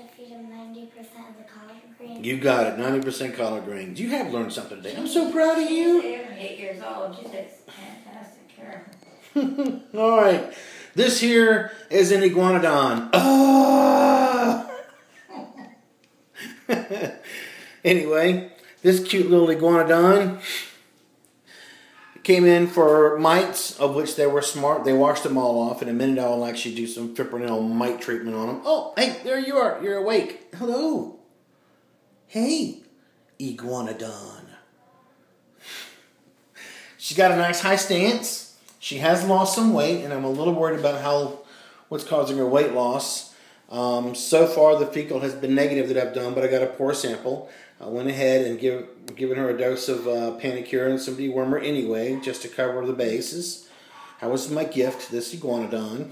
to feed them 90% of the collard greens. You got it, 90% collard greens. You have learned something today. I'm so proud of you. She's eight years old. She takes fantastic care of him. All right. This here is an iguanodon. Ah! anyway, this cute little iguanodon came in for mites, of which they were smart. They washed them all off. In a minute, I'll actually do some fipronil mite treatment on them. Oh, hey, there you are. You're awake. Hello. Hey, iguanodon. She's got a nice high stance. She has lost some weight, and I'm a little worried about how what's causing her weight loss. Um, so far, the fecal has been negative that I've done, but I got a poor sample. I went ahead and give given her a dose of uh, Panacur and some dewormer anyway, just to cover the bases. That was my gift, this iguanodon.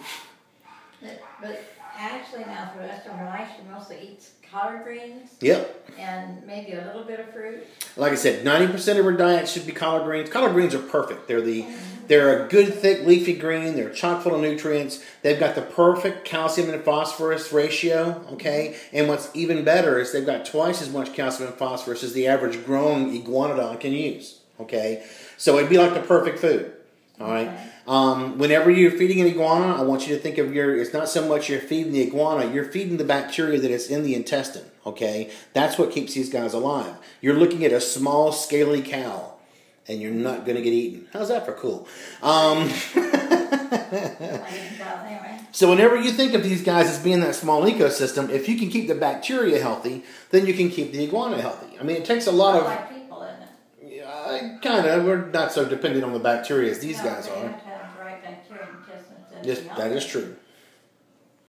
But, but actually now for the rest of her life, she mostly eats collard greens Yep. and maybe a little bit of fruit. Like I said, 90% of her diet should be collard greens. Collard greens are perfect. They're the mm-hmm. they're a good thick leafy green. They're chock full of nutrients. They've got the perfect calcium and phosphorus ratio, okay? Mm-hmm. And what's even better is they've got twice as much calcium and phosphorus as the average grown iguanodon can use, okay? So it'd be like the perfect food. All right. Okay. Um, whenever you're feeding an iguana, I want you to think of your. It's not so much you're feeding the iguana; you're feeding the bacteria that is in the intestine. Okay, that's what keeps these guys alive. You're looking at a small, scaly cow, and you're not going to get eaten. How's that for cool? Um, so whenever you think of these guys as being that small ecosystem, if you can keep the bacteria healthy, then you can keep the iguana healthy. I mean, it takes a lot of. Like people, isn't it? Yeah, kind of. We're not so dependent on the bacteria as these No, guys are. have to have the right bacteria in the Yes, that is true.